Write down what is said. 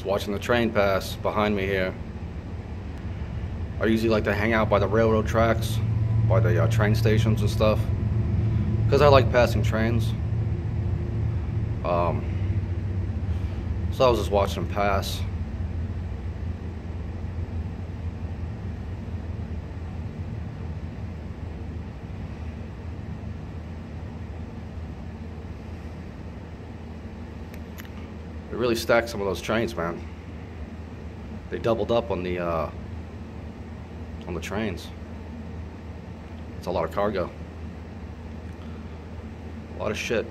Just watching the train pass behind me here. I usually like to hang out by the railroad tracks, by the uh, train stations and stuff, because I like passing trains. Um, so I was just watching them pass. They really stacked some of those trains, man. They doubled up on the uh, on the trains. It's a lot of cargo. A lot of shit.